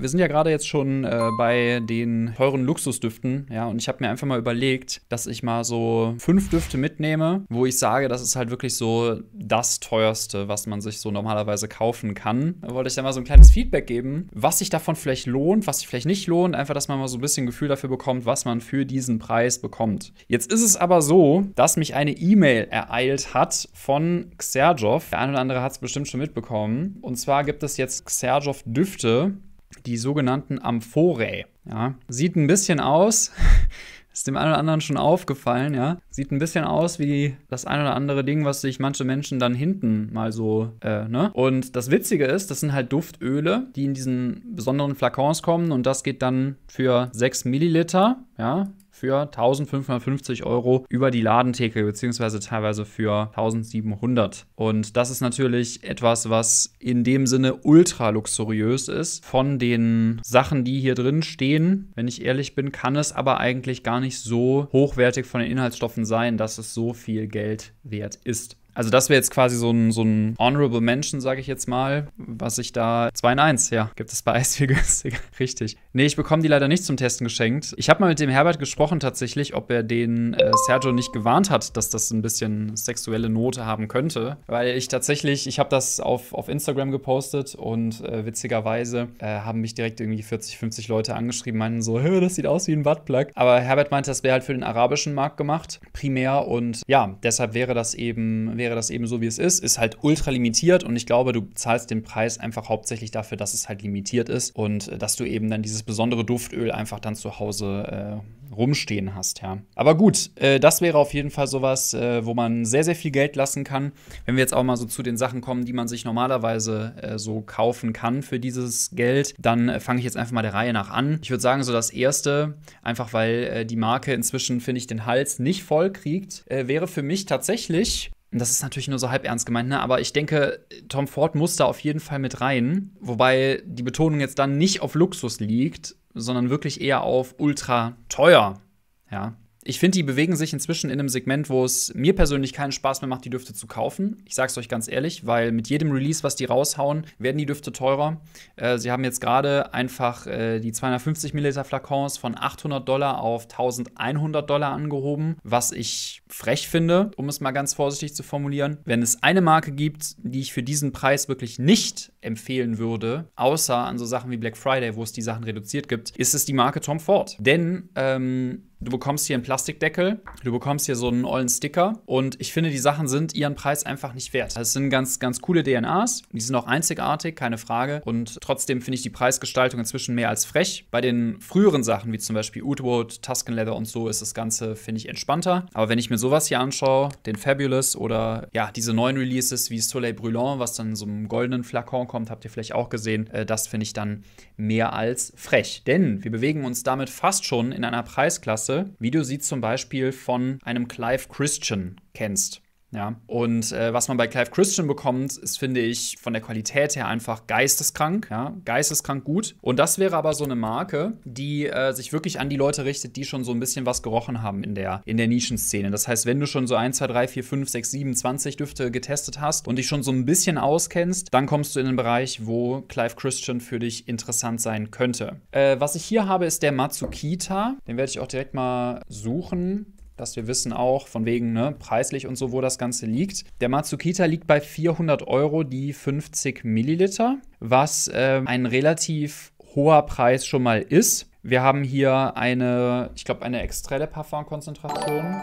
Wir sind ja gerade jetzt schon äh, bei den teuren Luxusdüften, ja, und ich habe mir einfach mal überlegt, dass ich mal so fünf Düfte mitnehme, wo ich sage, das ist halt wirklich so das teuerste, was man sich so normalerweise kaufen kann. Da wollte ich da mal so ein kleines Feedback geben, was sich davon vielleicht lohnt, was sich vielleicht nicht lohnt, einfach, dass man mal so ein bisschen Gefühl dafür bekommt, was man für diesen Preis bekommt. Jetzt ist es aber so, dass mich eine E-Mail ereilt hat von Xerjov. Der eine oder andere hat es bestimmt schon mitbekommen. Und zwar gibt es jetzt Xerjov Düfte, die sogenannten Amphorae. Ja, sieht ein bisschen aus, ist dem einen oder anderen schon aufgefallen, ja. Sieht ein bisschen aus wie das ein oder andere Ding, was sich manche Menschen dann hinten mal so, äh, ne? Und das Witzige ist, das sind halt Duftöle, die in diesen besonderen Flakons kommen und das geht dann für 6 Milliliter, ja für 1550 Euro über die Ladentheke, beziehungsweise teilweise für 1700. Und das ist natürlich etwas, was in dem Sinne ultra luxuriös ist. Von den Sachen, die hier drin stehen, wenn ich ehrlich bin, kann es aber eigentlich gar nicht so hochwertig von den Inhaltsstoffen sein, dass es so viel Geld wert ist. Also das wäre jetzt quasi so ein, so ein Honorable Mention, sage ich jetzt mal, was ich da 2 in 1, ja, gibt es bei Eis viel günstiger. Richtig. Nee, ich bekomme die leider nicht zum Testen geschenkt. Ich habe mal mit dem Herbert gesprochen tatsächlich, ob er den äh, Sergio nicht gewarnt hat, dass das ein bisschen sexuelle Note haben könnte. Weil ich tatsächlich, ich habe das auf, auf Instagram gepostet und äh, witzigerweise äh, haben mich direkt irgendwie 40, 50 Leute angeschrieben, meinten so, das sieht aus wie ein Buttplug. Aber Herbert meinte, das wäre halt für den arabischen Markt gemacht, primär. Und ja, deshalb wäre das eben wäre das eben so, wie es ist. Ist halt ultra limitiert und ich glaube, du zahlst den Preis einfach hauptsächlich dafür, dass es halt limitiert ist und äh, dass du eben dann dieses besondere Duftöl einfach dann zu Hause äh, rumstehen hast, ja. Aber gut, äh, das wäre auf jeden Fall sowas, äh, wo man sehr, sehr viel Geld lassen kann. Wenn wir jetzt auch mal so zu den Sachen kommen, die man sich normalerweise äh, so kaufen kann für dieses Geld, dann äh, fange ich jetzt einfach mal der Reihe nach an. Ich würde sagen, so das erste, einfach weil die Marke inzwischen, finde ich, den Hals nicht voll kriegt, wäre für mich tatsächlich das ist natürlich nur so halb ernst gemeint, ne? aber ich denke, Tom Ford muss da auf jeden Fall mit rein. Wobei die Betonung jetzt dann nicht auf Luxus liegt, sondern wirklich eher auf ultra teuer. Ja ich finde, die bewegen sich inzwischen in einem Segment, wo es mir persönlich keinen Spaß mehr macht, die Düfte zu kaufen. Ich sage es euch ganz ehrlich, weil mit jedem Release, was die raushauen, werden die Düfte teurer. Äh, sie haben jetzt gerade einfach äh, die 250 Milliliter Flakons von 800 Dollar auf 1100 Dollar angehoben, was ich frech finde, um es mal ganz vorsichtig zu formulieren. Wenn es eine Marke gibt, die ich für diesen Preis wirklich nicht empfehlen würde, außer an so Sachen wie Black Friday, wo es die Sachen reduziert gibt, ist es die Marke Tom Ford. Denn ähm, Du bekommst hier einen Plastikdeckel, du bekommst hier so einen ollen Sticker und ich finde, die Sachen sind ihren Preis einfach nicht wert. Es sind ganz, ganz coole DNAs, die sind auch einzigartig, keine Frage. Und trotzdem finde ich die Preisgestaltung inzwischen mehr als frech. Bei den früheren Sachen, wie zum Beispiel Woodwood, Tuscan Leather und so, ist das Ganze, finde ich, entspannter. Aber wenn ich mir sowas hier anschaue, den Fabulous oder ja, diese neuen Releases wie Soleil Brûlant, was dann in so einem goldenen Flakon kommt, habt ihr vielleicht auch gesehen, äh, das finde ich dann mehr als frech. Denn wir bewegen uns damit fast schon in einer Preisklasse, Klasse, wie du sie zum Beispiel von einem Clive Christian kennst. Ja, und äh, was man bei Clive Christian bekommt, ist, finde ich, von der Qualität her einfach geisteskrank, ja, geisteskrank gut. Und das wäre aber so eine Marke, die äh, sich wirklich an die Leute richtet, die schon so ein bisschen was gerochen haben in der, in der Nischenszene. Das heißt, wenn du schon so 1, 2, 3, 4, 5, 6, 7, 20 Düfte getestet hast und dich schon so ein bisschen auskennst, dann kommst du in den Bereich, wo Clive Christian für dich interessant sein könnte. Äh, was ich hier habe, ist der Matsukita. Den werde ich auch direkt mal suchen dass wir wissen auch von wegen ne, preislich und so, wo das Ganze liegt. Der Matsukita liegt bei 400 Euro die 50 Milliliter, was äh, ein relativ hoher Preis schon mal ist. Wir haben hier eine, ich glaube, eine Extrelle Parfum-Konzentration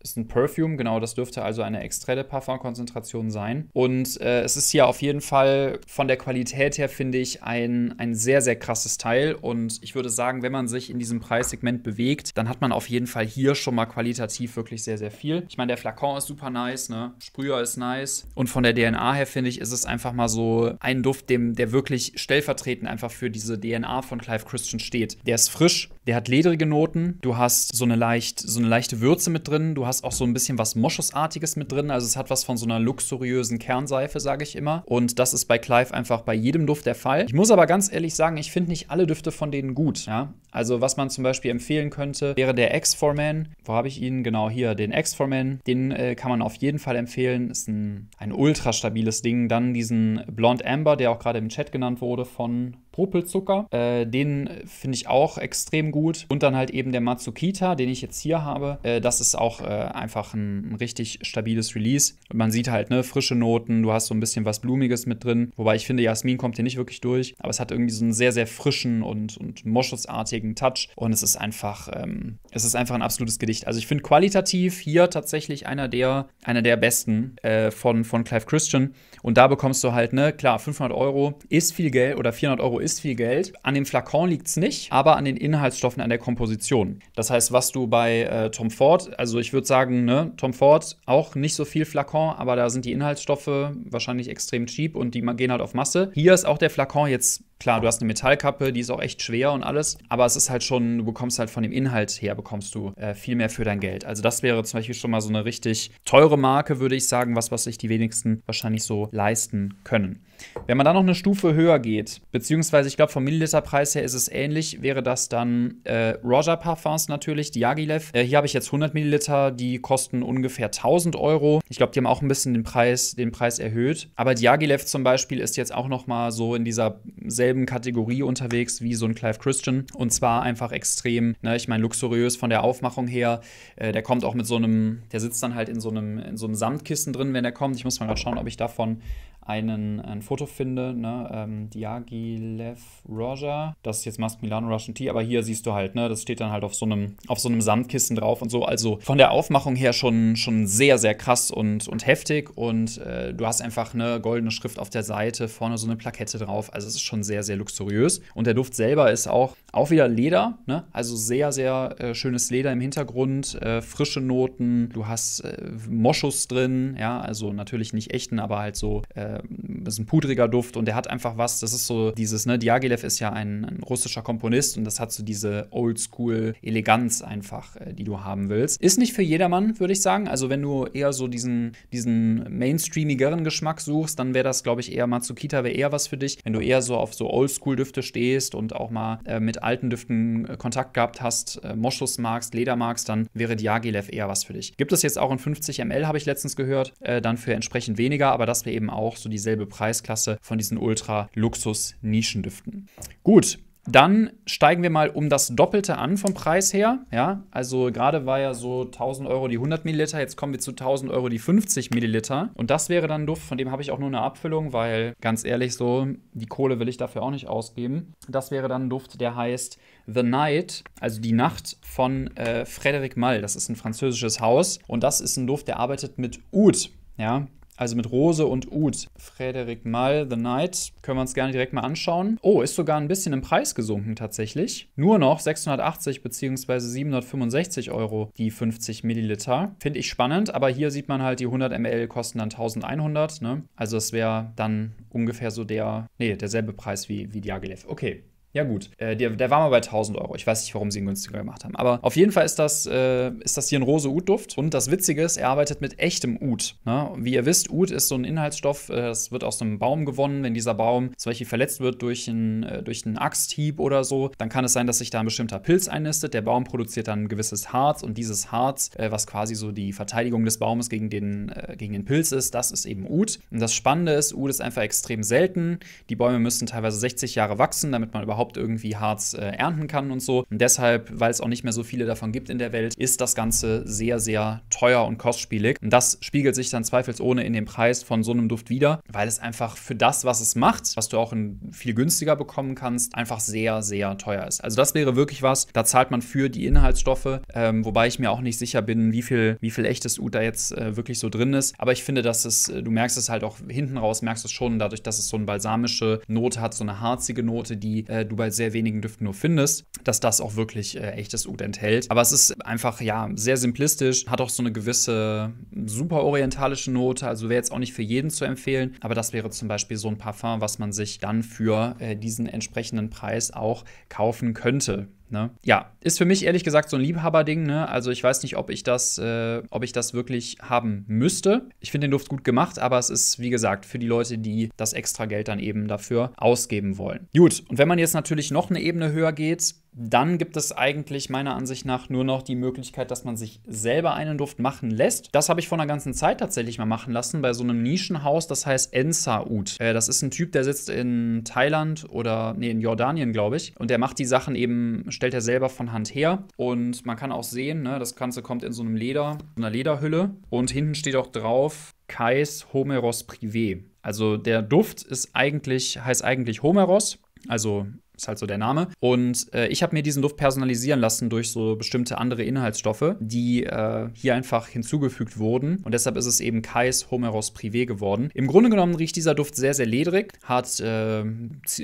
ist ein Perfume, genau, das dürfte also eine extrelle Parfumkonzentration sein. Und äh, es ist hier auf jeden Fall von der Qualität her, finde ich, ein, ein sehr, sehr krasses Teil. Und ich würde sagen, wenn man sich in diesem Preissegment bewegt, dann hat man auf jeden Fall hier schon mal qualitativ wirklich sehr, sehr viel. Ich meine, der Flakon ist super nice, ne? Sprüher ist nice. Und von der DNA her, finde ich, ist es einfach mal so ein Duft, dem, der wirklich stellvertretend einfach für diese DNA von Clive Christian steht. Der ist frisch, der hat ledrige Noten, du hast so eine, leicht, so eine leichte Würze mit drin, du hast auch so ein bisschen was Moschusartiges mit drin. Also es hat was von so einer luxuriösen Kernseife, sage ich immer. Und das ist bei Clive einfach bei jedem Duft der Fall. Ich muss aber ganz ehrlich sagen, ich finde nicht alle Düfte von denen gut. Ja? Also was man zum Beispiel empfehlen könnte, wäre der X-Foreman. Wo habe ich ihn? Genau hier, den X-Foreman. Den äh, kann man auf jeden Fall empfehlen. Ist ein, ein ultra stabiles Ding. Dann diesen Blonde Amber, der auch gerade im Chat genannt wurde von Popelzucker. Äh, den finde ich auch extrem gut. Und dann halt eben der Matsukita, den ich jetzt hier habe. Äh, das ist auch äh, einfach ein, ein, richtig stabiles Release. Und man sieht halt, ne, frische Noten, du hast so ein bisschen was Blumiges mit drin. Wobei ich finde, Jasmin kommt hier nicht wirklich durch. Aber es hat irgendwie so einen sehr, sehr frischen und, und moschusartigen Touch. Und es ist einfach, ähm, es ist einfach ein absolutes Gedicht. Also ich finde qualitativ hier tatsächlich einer der, einer der besten äh, von, von Clive Christian. Und da bekommst du halt, ne, klar, 500 Euro ist viel Geld oder 400 Euro ist viel Geld. An dem Flakon liegt es nicht, aber an den Inhaltsstoffen, an der Komposition. Das heißt, was du bei äh, Tom Ford, also ich würde sagen, ne, Tom Ford auch nicht so viel Flakon, aber da sind die Inhaltsstoffe wahrscheinlich extrem cheap und die gehen halt auf Masse. Hier ist auch der Flakon jetzt Klar, du hast eine Metallkappe, die ist auch echt schwer und alles, aber es ist halt schon, du bekommst halt von dem Inhalt her, bekommst du äh, viel mehr für dein Geld. Also das wäre zum Beispiel schon mal so eine richtig teure Marke, würde ich sagen, was, was sich die wenigsten wahrscheinlich so leisten können. Wenn man dann noch eine Stufe höher geht, beziehungsweise ich glaube vom Milliliterpreis her ist es ähnlich, wäre das dann äh, Roger Parfums natürlich, die Yagilev. Äh, hier habe ich jetzt 100 Milliliter, die kosten ungefähr 1000 Euro. Ich glaube, die haben auch ein bisschen den Preis, den Preis erhöht. Aber die Yagilev zum Beispiel ist jetzt auch noch mal so in dieser selben Kategorie unterwegs wie so ein Clive Christian und zwar einfach extrem, ne, ich meine luxuriös von der Aufmachung her. Äh, der kommt auch mit so einem, der sitzt dann halt in so einem, in so einem Samtkissen drin, wenn der kommt. Ich muss mal gerade schauen, ob ich davon einen, ein Foto finde, ne, ähm, Diaghilev Roger, das ist jetzt Musk Milano Russian Tea, aber hier siehst du halt, ne, das steht dann halt auf so einem, auf so einem Samtkissen drauf und so, also von der Aufmachung her schon, schon sehr, sehr krass und, und heftig. Und äh, du hast einfach eine goldene Schrift auf der Seite, vorne so eine Plakette drauf, also es ist schon sehr, sehr luxuriös. Und der Duft selber ist auch, auch wieder Leder, ne, also sehr, sehr äh, schönes Leder im Hintergrund, äh, frische Noten, du hast äh, Moschus drin, ja, also natürlich nicht echten, aber halt so äh, das ist ein pudriger Duft und der hat einfach was, das ist so dieses, ne, Diaghilev ist ja ein, ein russischer Komponist und das hat so diese Oldschool-Eleganz einfach, äh, die du haben willst. Ist nicht für jedermann, würde ich sagen. Also wenn du eher so diesen, diesen mainstreamigeren Geschmack suchst, dann wäre das, glaube ich, eher Matsukita wäre eher was für dich. Wenn du eher so auf so Oldschool-Düfte stehst und auch mal äh, mit alten Düften äh, Kontakt gehabt hast, äh, Moschus magst, Leder magst, dann wäre Diaghilev eher was für dich. Gibt es jetzt auch in 50 ml, habe ich letztens gehört, äh, dann für entsprechend weniger, aber das wäre eben auch so dieselbe Preisklasse von diesen Ultra-Luxus-Nischendüften. Gut, dann steigen wir mal um das Doppelte an vom Preis her. Ja, also gerade war ja so 1000 Euro die 100 Milliliter, jetzt kommen wir zu 1000 Euro die 50 Milliliter. Und das wäre dann ein Duft, von dem habe ich auch nur eine Abfüllung, weil ganz ehrlich so, die Kohle will ich dafür auch nicht ausgeben. Das wäre dann ein Duft, der heißt The Night, also die Nacht von äh, Frédéric Mal. Das ist ein französisches Haus und das ist ein Duft, der arbeitet mit Oud. Ja, also mit Rose und Oud. Frederic Mal, The Night. Können wir uns gerne direkt mal anschauen. Oh, ist sogar ein bisschen im Preis gesunken tatsächlich. Nur noch 680 bzw. 765 Euro die 50 Milliliter. Finde ich spannend, aber hier sieht man halt, die 100 ml kosten dann 1100. Ne? Also es wäre dann ungefähr so der, nee, derselbe Preis wie, wie Diaghilev. Okay, ja, gut. Äh, der, der, war mal bei 1000 Euro. Ich weiß nicht, warum sie ihn günstiger gemacht haben. Aber auf jeden Fall ist das, äh, ist das hier ein rose Ud-Duft. Und das Witzige ist, er arbeitet mit echtem Ud. Ne? Wie ihr wisst, Ud ist so ein Inhaltsstoff, äh, das wird aus einem Baum gewonnen. Wenn dieser Baum zum Beispiel verletzt wird durch, ein, äh, durch einen Axthieb oder so, dann kann es sein, dass sich da ein bestimmter Pilz einnistet. Der Baum produziert dann ein gewisses Harz. Und dieses Harz, äh, was quasi so die Verteidigung des Baumes gegen den, gegen den Pilz ist, das ist eben Ud. Und das Spannende ist, Ud ist einfach extrem selten. Die Bäume müssen teilweise 60 Jahre wachsen, damit man überhaupt überhaupt irgendwie Harz äh, ernten kann und so. Und deshalb, weil es auch nicht mehr so viele davon gibt in der Welt, ist das Ganze sehr, sehr teuer und kostspielig. Und das spiegelt sich dann zweifelsohne in dem Preis von so einem Duft wieder, weil es einfach für das, was es macht, was du auch viel günstiger bekommen kannst, einfach sehr, sehr teuer ist. Also das wäre wirklich was, da zahlt man für die Inhaltsstoffe, ähm, wobei ich mir auch nicht sicher bin, wie viel, wie viel echtes Ud da jetzt äh, wirklich so drin ist. Aber ich finde, dass es, äh, du merkst es halt auch hinten raus, merkst es schon dadurch, dass es so eine balsamische Note hat, so eine harzige Note, die äh, du bei sehr wenigen Düften nur findest, dass das auch wirklich äh, echtes Oud enthält. Aber es ist einfach, ja, sehr simplistisch, hat auch so eine gewisse super orientalische Note, also wäre jetzt auch nicht für jeden zu empfehlen, aber das wäre zum Beispiel so ein Parfum, was man sich dann für äh, diesen entsprechenden Preis auch kaufen könnte. Ne? Ja, ist für mich ehrlich gesagt so ein Liebhaberding. Ne? Also ich weiß nicht, ob ich das, äh, ob ich das wirklich haben müsste. Ich finde den Duft gut gemacht, aber es ist, wie gesagt, für die Leute, die das extra Geld dann eben dafür ausgeben wollen. Gut, und wenn man jetzt natürlich noch eine Ebene höher geht, dann gibt es eigentlich meiner Ansicht nach nur noch die Möglichkeit, dass man sich selber einen Duft machen lässt. Das habe ich vor einer ganzen Zeit tatsächlich mal machen lassen bei so einem Nischenhaus, das heißt Ensaud. Äh, das ist ein Typ, der sitzt in Thailand oder nee, in Jordanien, glaube ich. Und der macht die Sachen eben, stellt er selber von Hand her. Und man kann auch sehen, ne, das Ganze kommt in so einem Leder, so einer Lederhülle. Und hinten steht auch drauf Kais Homeros Privé. Also der Duft ist eigentlich, heißt eigentlich Homeros. Also ist halt so der Name. Und äh, ich habe mir diesen Duft personalisieren lassen durch so bestimmte andere Inhaltsstoffe, die äh, hier einfach hinzugefügt wurden. Und deshalb ist es eben Kais Homeros Privé geworden. Im Grunde genommen riecht dieser Duft sehr, sehr ledrig, hat äh,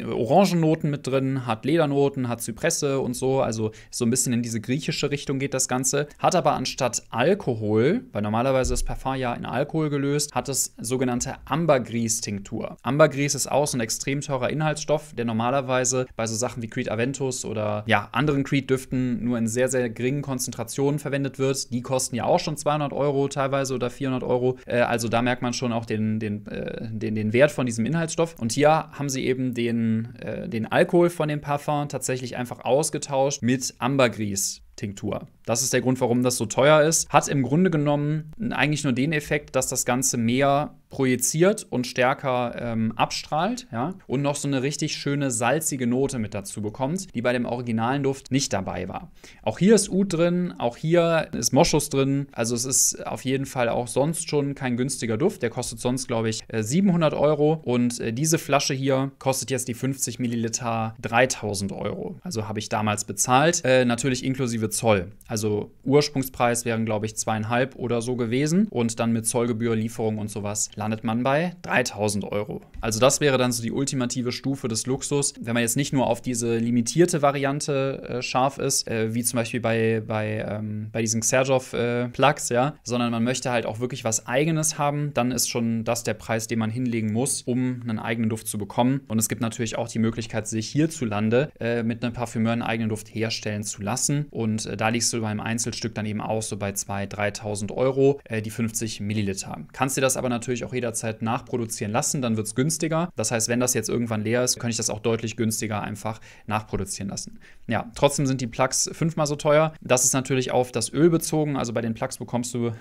Orangennoten mit drin, hat Ledernoten, hat Zypresse und so. Also so ein bisschen in diese griechische Richtung geht das Ganze. Hat aber anstatt Alkohol, weil normalerweise ist Parfum ja in Alkohol gelöst, hat es sogenannte Ambergris-Tinktur. Ambergris ist auch so ein extrem teurer Inhaltsstoff, der normalerweise bei bei so Sachen wie Creed Aventus oder ja, anderen Creed-Düften nur in sehr, sehr geringen Konzentrationen verwendet wird. Die kosten ja auch schon 200 Euro teilweise oder 400 Euro. Äh, also da merkt man schon auch den, den, äh, den, den Wert von diesem Inhaltsstoff. Und hier haben sie eben den, äh, den Alkohol von dem Parfum tatsächlich einfach ausgetauscht mit Ambergris. Tinktur. Das ist der Grund, warum das so teuer ist. Hat im Grunde genommen eigentlich nur den Effekt, dass das Ganze mehr projiziert und stärker ähm, abstrahlt, ja, und noch so eine richtig schöne salzige Note mit dazu bekommt, die bei dem originalen Duft nicht dabei war. Auch hier ist Ud drin, auch hier ist Moschus drin, also es ist auf jeden Fall auch sonst schon kein günstiger Duft. Der kostet sonst, glaube ich, 700 äh, Euro und äh, diese Flasche hier kostet jetzt die 50 Milliliter 3000 Euro. Also habe ich damals bezahlt, äh, natürlich inklusive Zoll. Also Ursprungspreis wären, glaube ich, zweieinhalb oder so gewesen und dann mit Zollgebühr, Lieferung und sowas landet man bei 3000 Euro. Also das wäre dann so die ultimative Stufe des Luxus, wenn man jetzt nicht nur auf diese limitierte Variante äh, scharf ist, äh, wie zum Beispiel bei, bei, ähm, bei diesen Xerjoff-Plugs, äh, ja, sondern man möchte halt auch wirklich was Eigenes haben, dann ist schon das der Preis, den man hinlegen muss, um einen eigenen Duft zu bekommen. Und es gibt natürlich auch die Möglichkeit, sich hierzulande äh, mit einem Parfümeur einen eigenen Duft herstellen zu lassen. Und äh, da liegst du beim Einzelstück dann eben auch so bei 2.000, 3.000 Euro, äh, die 50 Milliliter. Kannst dir das aber natürlich auch jederzeit nachproduzieren lassen, dann wird es günstiger. Das heißt, wenn das jetzt irgendwann leer ist, kann ich das auch deutlich günstiger einfach nachproduzieren lassen. Ja, trotzdem sind die Plugs fünfmal so teuer. Das ist natürlich auf das Öl bezogen. Also bei den Plugs bekommst du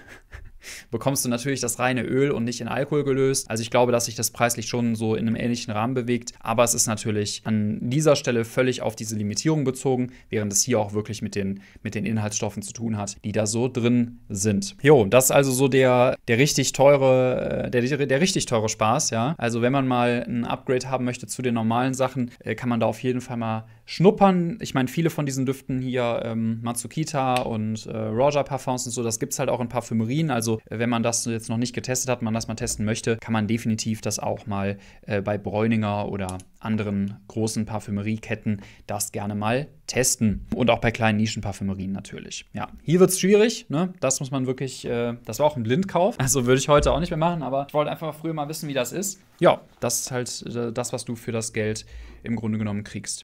bekommst du natürlich das reine Öl und nicht in Alkohol gelöst. Also ich glaube, dass sich das preislich schon so in einem ähnlichen Rahmen bewegt. Aber es ist natürlich an dieser Stelle völlig auf diese Limitierung bezogen, während es hier auch wirklich mit den, mit den Inhaltsstoffen zu tun hat, die da so drin sind. Jo, das ist also so der, der richtig teure, äh, der, der richtig teure Spaß, ja. Also wenn man mal ein Upgrade haben möchte zu den normalen Sachen, äh, kann man da auf jeden Fall mal schnuppern. Ich meine, viele von diesen Düften hier, ähm, Matsukita und äh, Roger Parfums und so, das gibt es halt auch in Parfümerien. Also, äh, wenn man das jetzt noch nicht getestet hat, man das mal testen möchte, kann man definitiv das auch mal äh, bei Bräuninger oder anderen großen Parfümerieketten das gerne mal testen. Und auch bei kleinen Nischenparfümerien natürlich. Ja, hier wird es schwierig. Ne? Das muss man wirklich, äh, das war auch ein Blindkauf. Also würde ich heute auch nicht mehr machen, aber ich wollte einfach früher mal wissen, wie das ist. Ja, das ist halt äh, das, was du für das Geld im Grunde genommen kriegst.